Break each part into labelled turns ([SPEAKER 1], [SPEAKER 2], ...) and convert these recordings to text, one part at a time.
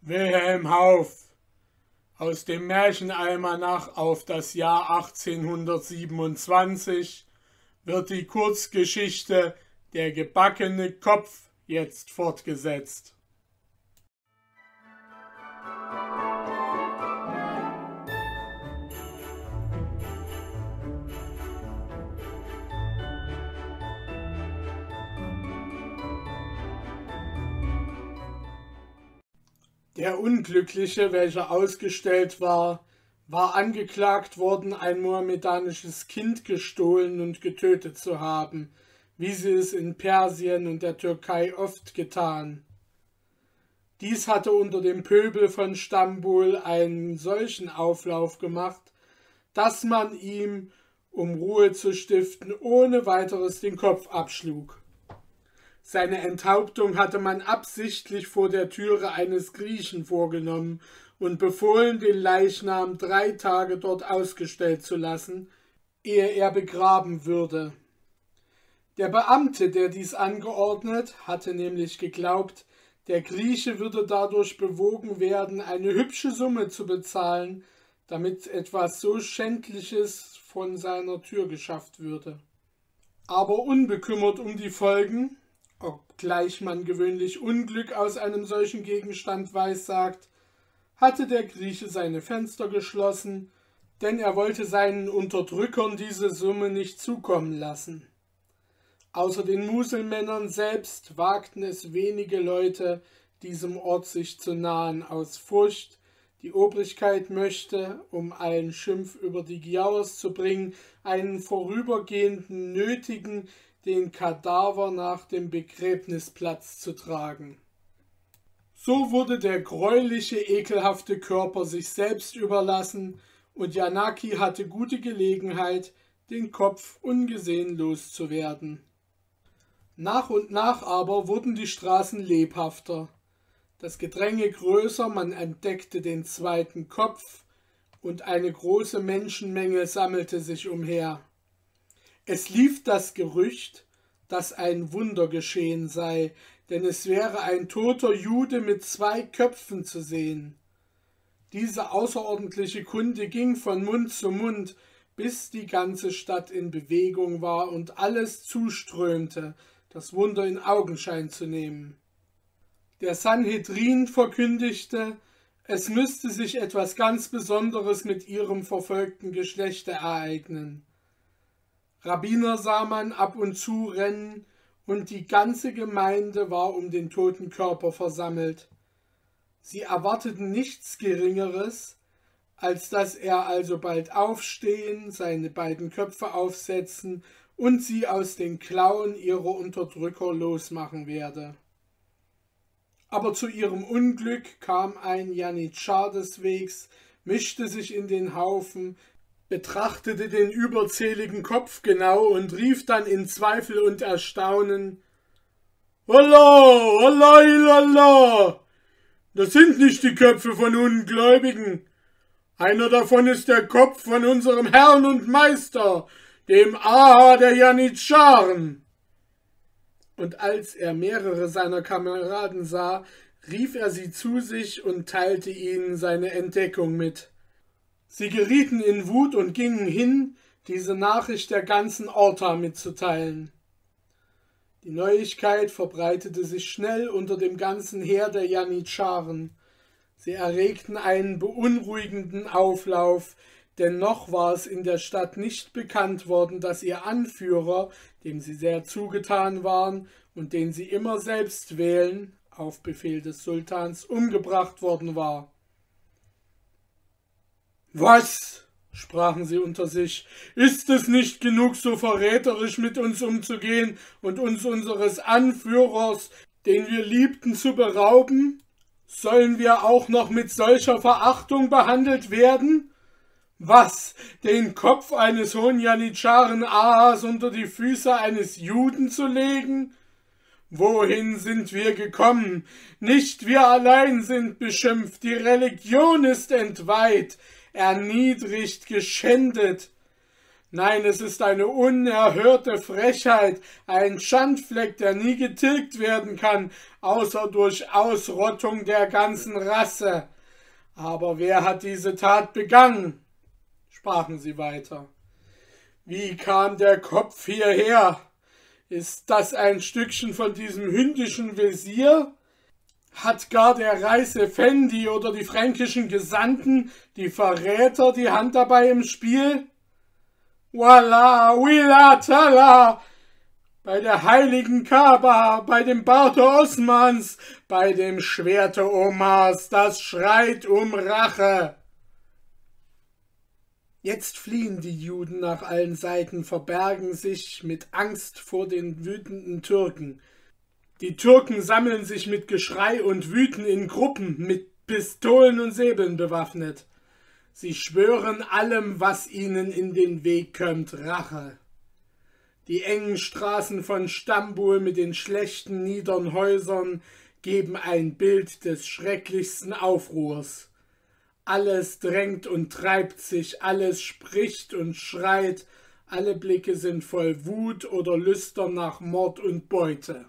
[SPEAKER 1] Wilhelm Hauff aus dem Märchenalmanach auf das Jahr 1827 wird die Kurzgeschichte Der gebackene Kopf jetzt fortgesetzt. Der Unglückliche, welcher ausgestellt war, war angeklagt worden, ein mohammedanisches Kind gestohlen und getötet zu haben, wie sie es in Persien und der Türkei oft getan. Dies hatte unter dem Pöbel von Stambul einen solchen Auflauf gemacht, dass man ihm, um Ruhe zu stiften, ohne weiteres den Kopf abschlug. Seine Enthauptung hatte man absichtlich vor der Türe eines Griechen vorgenommen und befohlen, den Leichnam drei Tage dort ausgestellt zu lassen, ehe er begraben würde. Der Beamte, der dies angeordnet, hatte nämlich geglaubt, der Grieche würde dadurch bewogen werden, eine hübsche Summe zu bezahlen, damit etwas so Schändliches von seiner Tür geschafft würde. Aber unbekümmert um die Folgen, obgleich man gewöhnlich Unglück aus einem solchen Gegenstand weissagt, hatte der Grieche seine Fenster geschlossen, denn er wollte seinen Unterdrückern diese Summe nicht zukommen lassen. Außer den Muselmännern selbst wagten es wenige Leute, diesem Ort sich zu nahen, aus Furcht, die Obrigkeit möchte, um allen Schimpf über die Giaurs zu bringen, einen vorübergehenden nötigen, den Kadaver nach dem Begräbnisplatz zu tragen. So wurde der greuliche, ekelhafte Körper sich selbst überlassen, und Yanaki hatte gute Gelegenheit, den Kopf ungesehen loszuwerden. Nach und nach aber wurden die Straßen lebhafter, das Gedränge größer, man entdeckte den zweiten Kopf, und eine große Menschenmenge sammelte sich umher. Es lief das Gerücht, dass ein Wunder geschehen sei, denn es wäre ein toter Jude mit zwei Köpfen zu sehen. Diese außerordentliche Kunde ging von Mund zu Mund, bis die ganze Stadt in Bewegung war und alles zuströmte, das Wunder in Augenschein zu nehmen. Der Sanhedrin verkündigte, es müsste sich etwas ganz Besonderes mit ihrem verfolgten Geschlechte ereignen. Rabbiner sah man ab und zu rennen, und die ganze Gemeinde war um den toten Körper versammelt. Sie erwarteten nichts Geringeres, als dass er alsobald aufstehen, seine beiden Köpfe aufsetzen und sie aus den Klauen ihrer Unterdrücker losmachen werde. Aber zu ihrem Unglück kam ein Janitschar des Wegs, mischte sich in den Haufen, betrachtete den überzähligen Kopf genau und rief dann in Zweifel und Erstaunen Allah, Allah, Allah. Das sind nicht die Köpfe von Ungläubigen. Einer davon ist der Kopf von unserem Herrn und Meister, dem Aha der Janitscharen. Und als er mehrere seiner Kameraden sah, rief er sie zu sich und teilte ihnen seine Entdeckung mit. Sie gerieten in Wut und gingen hin, diese Nachricht der ganzen Orta mitzuteilen. Die Neuigkeit verbreitete sich schnell unter dem ganzen Heer der Janitscharen. Sie erregten einen beunruhigenden Auflauf, denn noch war es in der Stadt nicht bekannt worden, dass ihr Anführer, dem sie sehr zugetan waren und den sie immer selbst wählen, auf Befehl des Sultans umgebracht worden war. Was? sprachen sie unter sich, ist es nicht genug, so verräterisch mit uns umzugehen und uns unseres Anführers, den wir liebten, zu berauben? Sollen wir auch noch mit solcher Verachtung behandelt werden? Was, den Kopf eines hohen Janitscharen Ahas unter die Füße eines Juden zu legen? Wohin sind wir gekommen? Nicht wir allein sind beschimpft, die Religion ist entweiht, erniedrigt, geschändet. Nein, es ist eine unerhörte Frechheit, ein Schandfleck, der nie getilgt werden kann, außer durch Ausrottung der ganzen Rasse. Aber wer hat diese Tat begangen? sprachen sie weiter. Wie kam der Kopf hierher? Ist das ein Stückchen von diesem hündischen Visier? Hat gar der Reisefendi oder die fränkischen Gesandten, die Verräter, die Hand dabei im Spiel? Walla, Willa, Talla, bei der heiligen Kaaba, bei dem Barte Osmans, bei dem Schwerte Omars, das schreit um Rache. Jetzt fliehen die Juden nach allen Seiten, verbergen sich mit Angst vor den wütenden Türken. Die Türken sammeln sich mit Geschrei und wüten in Gruppen, mit Pistolen und Säbeln bewaffnet. Sie schwören allem, was ihnen in den Weg kommt, Rache. Die engen Straßen von Stambul mit den schlechten, niedern Häusern geben ein Bild des schrecklichsten Aufruhrs. Alles drängt und treibt sich, alles spricht und schreit, alle Blicke sind voll Wut oder Lüstern nach Mord und Beute.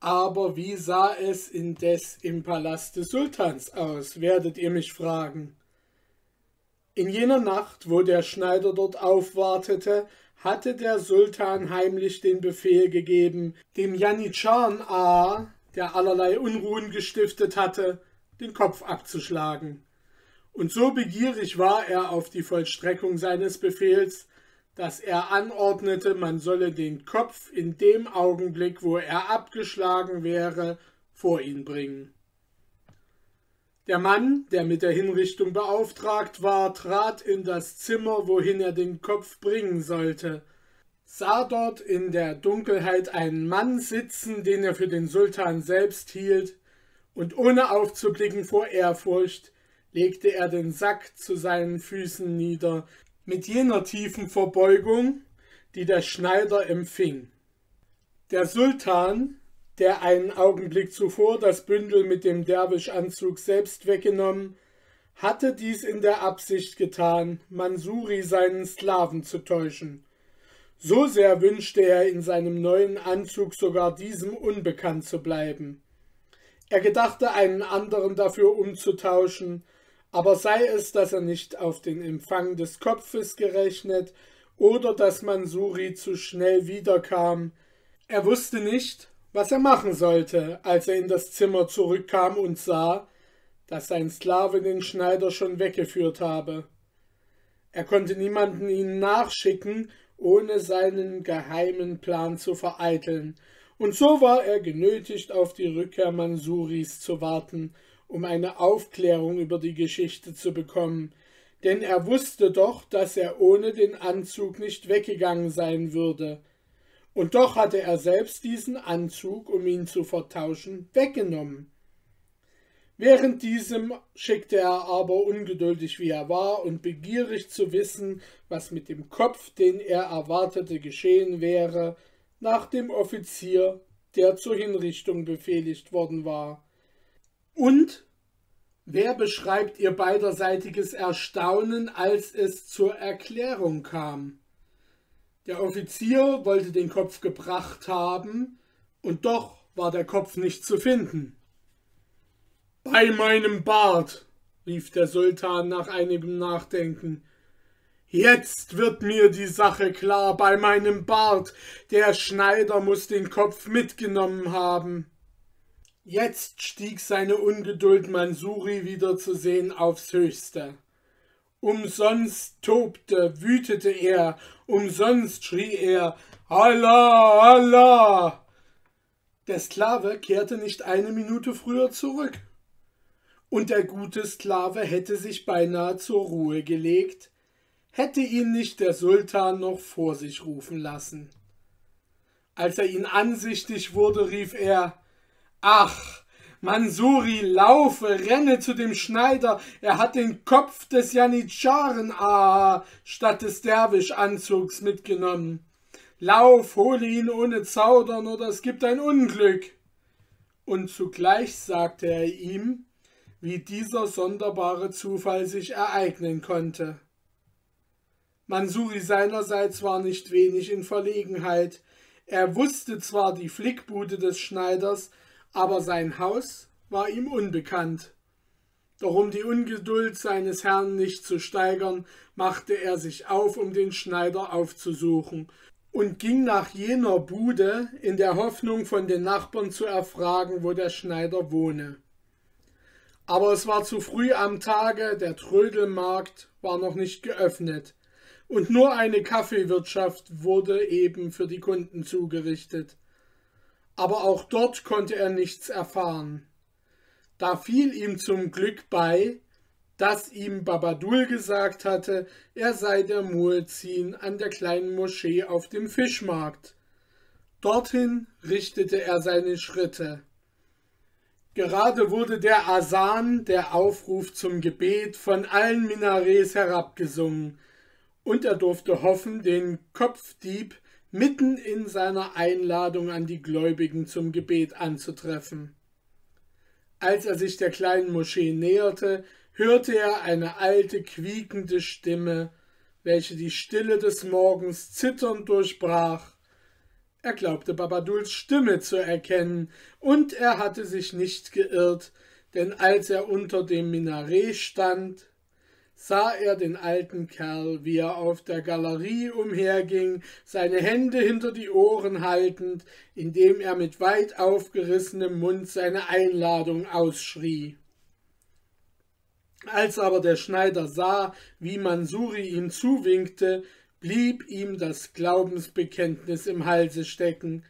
[SPEAKER 1] Aber wie sah es indes im Palast des Sultans aus, werdet ihr mich fragen. In jener Nacht, wo der Schneider dort aufwartete, hatte der Sultan heimlich den Befehl gegeben, dem Janitscharn A., der allerlei Unruhen gestiftet hatte, den Kopf abzuschlagen. Und so begierig war er auf die Vollstreckung seines Befehls, dass er anordnete, man solle den Kopf in dem Augenblick, wo er abgeschlagen wäre, vor ihn bringen. Der Mann, der mit der Hinrichtung beauftragt war, trat in das Zimmer, wohin er den Kopf bringen sollte, sah dort in der Dunkelheit einen Mann sitzen, den er für den Sultan selbst hielt, und ohne aufzublicken vor Ehrfurcht legte er den Sack zu seinen Füßen nieder, mit jener tiefen Verbeugung, die der Schneider empfing. Der Sultan, der einen Augenblick zuvor das Bündel mit dem Derwischanzug selbst weggenommen, hatte dies in der Absicht getan, Mansuri seinen Sklaven zu täuschen. So sehr wünschte er in seinem neuen Anzug sogar diesem unbekannt zu bleiben. Er gedachte einen anderen dafür umzutauschen, aber sei es, dass er nicht auf den Empfang des Kopfes gerechnet oder dass Mansuri zu schnell wiederkam, er wusste nicht, was er machen sollte, als er in das Zimmer zurückkam und sah, dass sein Sklave den Schneider schon weggeführt habe. Er konnte niemanden ihnen nachschicken, ohne seinen geheimen Plan zu vereiteln, und so war er genötigt, auf die Rückkehr Mansuris zu warten um eine Aufklärung über die Geschichte zu bekommen, denn er wusste doch, dass er ohne den Anzug nicht weggegangen sein würde. Und doch hatte er selbst diesen Anzug, um ihn zu vertauschen, weggenommen. Während diesem schickte er aber, ungeduldig wie er war und begierig zu wissen, was mit dem Kopf, den er erwartete, geschehen wäre, nach dem Offizier, der zur Hinrichtung befehligt worden war. Und wer beschreibt ihr beiderseitiges Erstaunen, als es zur Erklärung kam? Der Offizier wollte den Kopf gebracht haben, und doch war der Kopf nicht zu finden. Bei meinem Bart, rief der Sultan nach einigem Nachdenken. Jetzt wird mir die Sache klar, bei meinem Bart, der Schneider muss den Kopf mitgenommen haben. Jetzt stieg seine Ungeduld, Mansuri wiederzusehen, aufs höchste. Umsonst tobte, wütete er, umsonst schrie er Allah, Allah. Der Sklave kehrte nicht eine Minute früher zurück. Und der gute Sklave hätte sich beinahe zur Ruhe gelegt, hätte ihn nicht der Sultan noch vor sich rufen lassen. Als er ihn ansichtig wurde, rief er Ach, Mansuri, laufe, renne zu dem Schneider, er hat den Kopf des Janitscharen ah, statt des Derwischanzugs mitgenommen. Lauf, hole ihn ohne Zaudern, oder es gibt ein Unglück. Und zugleich sagte er ihm, wie dieser sonderbare Zufall sich ereignen konnte. Mansuri seinerseits war nicht wenig in Verlegenheit. Er wusste zwar die Flickbude des Schneiders, aber sein Haus war ihm unbekannt. Doch um die Ungeduld seines Herrn nicht zu steigern, machte er sich auf, um den Schneider aufzusuchen, und ging nach jener Bude in der Hoffnung, von den Nachbarn zu erfragen, wo der Schneider wohne. Aber es war zu früh am Tage, der Trödelmarkt war noch nicht geöffnet, und nur eine Kaffeewirtschaft wurde eben für die Kunden zugerichtet. Aber auch dort konnte er nichts erfahren. Da fiel ihm zum Glück bei, dass ihm Babadul gesagt hatte, er sei der Muezzin an der kleinen Moschee auf dem Fischmarkt. Dorthin richtete er seine Schritte. Gerade wurde der Asan, der Aufruf zum Gebet, von allen Minarets herabgesungen, und er durfte hoffen, den Kopfdieb mitten in seiner Einladung an die Gläubigen zum Gebet anzutreffen. Als er sich der kleinen Moschee näherte, hörte er eine alte, quiekende Stimme, welche die Stille des Morgens zitternd durchbrach. Er glaubte Babaduls Stimme zu erkennen, und er hatte sich nicht geirrt, denn als er unter dem Minaret stand, sah er den alten Kerl, wie er auf der Galerie umherging, seine Hände hinter die Ohren haltend, indem er mit weit aufgerissenem Mund seine Einladung ausschrie. Als aber der Schneider sah, wie Mansuri ihm zuwinkte, blieb ihm das Glaubensbekenntnis im Halse stecken,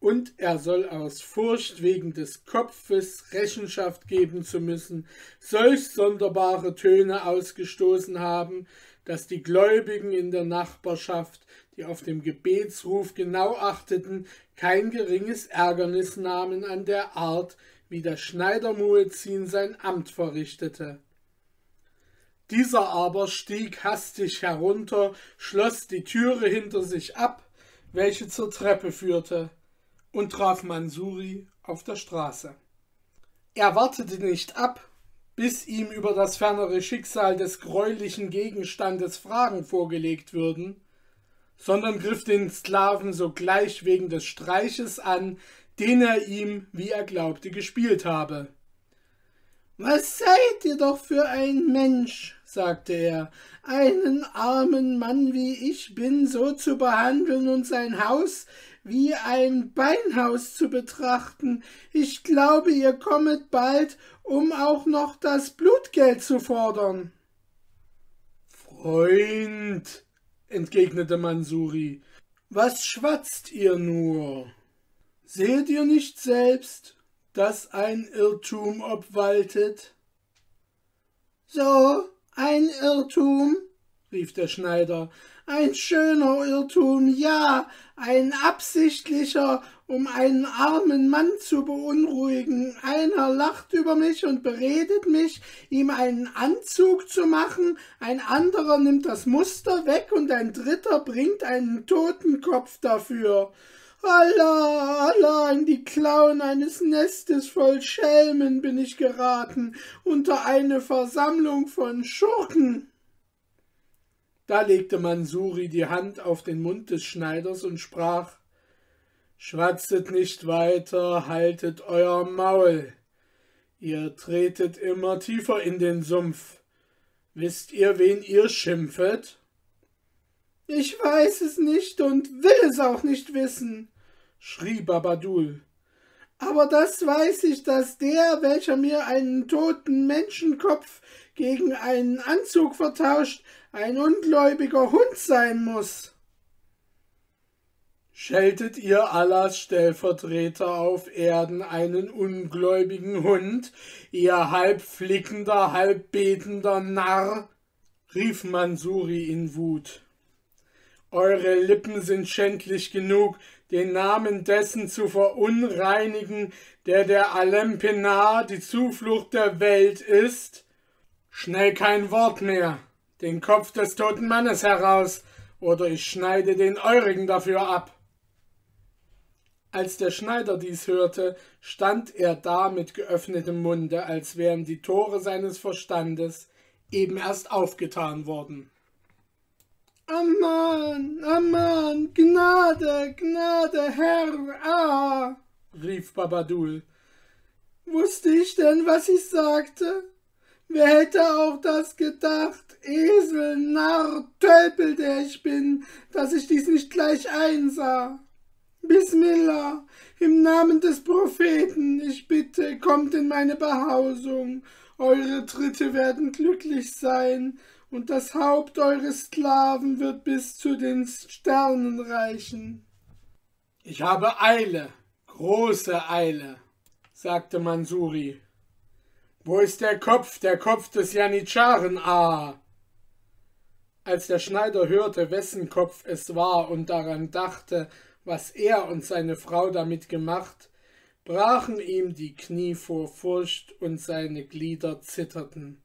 [SPEAKER 1] und er soll aus Furcht wegen des Kopfes Rechenschaft geben zu müssen, solch sonderbare Töne ausgestoßen haben, dass die Gläubigen in der Nachbarschaft, die auf dem Gebetsruf genau achteten, kein geringes Ärgernis nahmen an der Art, wie der Schneider Muezzin sein Amt verrichtete. Dieser aber stieg hastig herunter, schloss die Türe hinter sich ab, welche zur Treppe führte, und traf Mansuri auf der Straße. Er wartete nicht ab, bis ihm über das fernere Schicksal des greulichen Gegenstandes Fragen vorgelegt würden, sondern griff den Sklaven sogleich wegen des Streiches an, den er ihm, wie er glaubte, gespielt habe. Was seid ihr doch für ein Mensch, sagte er, einen armen Mann wie ich bin so zu behandeln und sein Haus wie ein Beinhaus zu betrachten. Ich glaube, ihr kommet bald, um auch noch das Blutgeld zu fordern. Freund, entgegnete Mansuri, was schwatzt ihr nur? Seht ihr nicht selbst, dass ein Irrtum obwaltet? So, ein Irrtum, rief der Schneider, ein schöner Irrtum, ja, ein absichtlicher, um einen armen Mann zu beunruhigen. Einer lacht über mich und beredet mich, ihm einen Anzug zu machen, ein anderer nimmt das Muster weg und ein dritter bringt einen Totenkopf dafür. Allah, Allah, in die Klauen eines Nestes voll Schelmen bin ich geraten, unter eine Versammlung von Schurken. Da legte Mansuri die Hand auf den Mund des Schneiders und sprach Schwatzet nicht weiter, haltet euer Maul. Ihr tretet immer tiefer in den Sumpf. Wisst ihr, wen ihr schimpfet? Ich weiß es nicht und will es auch nicht wissen, schrie Babadul. Aber das weiß ich, dass der, welcher mir einen toten Menschenkopf gegen einen Anzug vertauscht, ein ungläubiger Hund sein muss. Scheltet ihr Allahs Stellvertreter auf Erden einen ungläubigen Hund, ihr halb flickender, halb betender Narr? rief Mansuri in Wut. Eure Lippen sind schändlich genug, den Namen dessen zu verunreinigen, der der Alempinar, die Zuflucht der Welt ist. Schnell kein Wort mehr, den Kopf des toten Mannes heraus, oder ich schneide den eurigen dafür ab. Als der Schneider dies hörte, stand er da mit geöffnetem Munde, als wären die Tore seines Verstandes eben erst aufgetan worden. Aman, Aman, Gnade, Gnade, Herr, ah, rief Babadul. Wusste ich denn, was ich sagte? Wer hätte auch das gedacht, Esel, Narr, Tölpel, der ich bin, dass ich dies nicht gleich einsah? Bismillah, im Namen des Propheten, ich bitte, kommt in meine Behausung, eure Tritte werden glücklich sein, und das Haupt eures Sklaven wird bis zu den Sternen reichen. Ich habe Eile, große Eile, sagte Mansuri. Wo ist der Kopf, der Kopf des Janitscharen, ah? Als der Schneider hörte, wessen Kopf es war und daran dachte, was er und seine Frau damit gemacht, brachen ihm die Knie vor Furcht und seine Glieder zitterten.